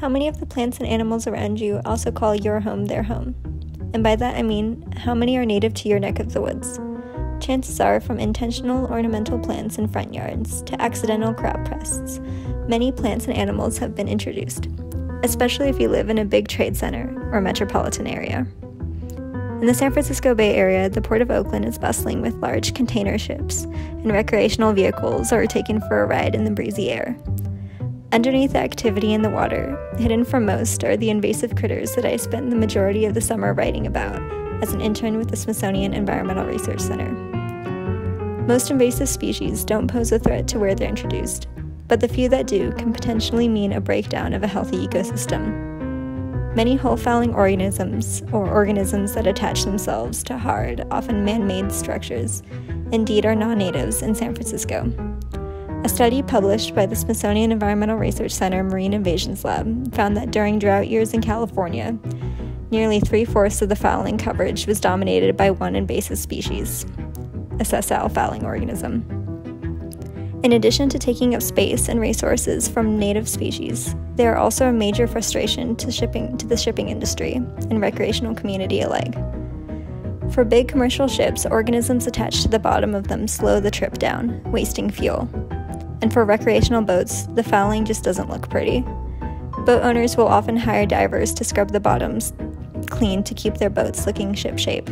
How many of the plants and animals around you also call your home their home? And by that I mean, how many are native to your neck of the woods? Chances are, from intentional ornamental plants in front yards to accidental crop pests, many plants and animals have been introduced, especially if you live in a big trade center or metropolitan area. In the San Francisco Bay Area, the Port of Oakland is bustling with large container ships, and recreational vehicles are taken for a ride in the breezy air. Underneath the activity in the water, hidden from most, are the invasive critters that I spent the majority of the summer writing about as an intern with the Smithsonian Environmental Research Center. Most invasive species don't pose a threat to where they're introduced, but the few that do can potentially mean a breakdown of a healthy ecosystem. Many hull fouling organisms, or organisms that attach themselves to hard, often man made structures, indeed are non natives in San Francisco. A study published by the Smithsonian Environmental Research Center Marine Invasions Lab found that during drought years in California, nearly three fourths of the fouling coverage was dominated by one invasive species, a sessile fouling organism. In addition to taking up space and resources from native species, they are also a major frustration to shipping to the shipping industry and recreational community alike. For big commercial ships, organisms attached to the bottom of them slow the trip down, wasting fuel and for recreational boats, the fouling just doesn't look pretty. Boat owners will often hire divers to scrub the bottoms clean to keep their boats looking shipshape.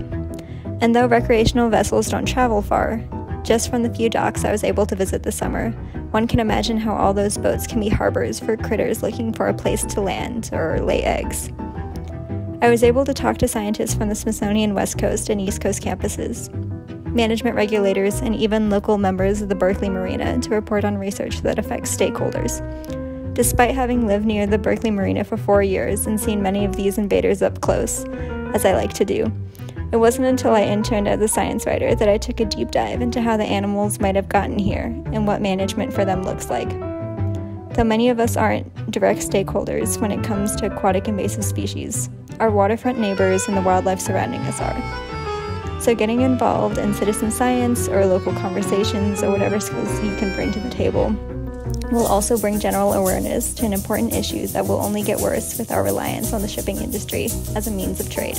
And though recreational vessels don't travel far, just from the few docks I was able to visit this summer, one can imagine how all those boats can be harbors for critters looking for a place to land or lay eggs. I was able to talk to scientists from the Smithsonian West Coast and East Coast campuses, management regulators, and even local members of the Berkeley Marina to report on research that affects stakeholders. Despite having lived near the Berkeley Marina for four years and seen many of these invaders up close, as I like to do, it wasn't until I interned as a science writer that I took a deep dive into how the animals might have gotten here and what management for them looks like. Though many of us aren't direct stakeholders when it comes to aquatic invasive species, our waterfront neighbors and the wildlife surrounding us are. So, getting involved in citizen science or local conversations or whatever skills you can bring to the table will also bring general awareness to an important issue that will only get worse with our reliance on the shipping industry as a means of trade.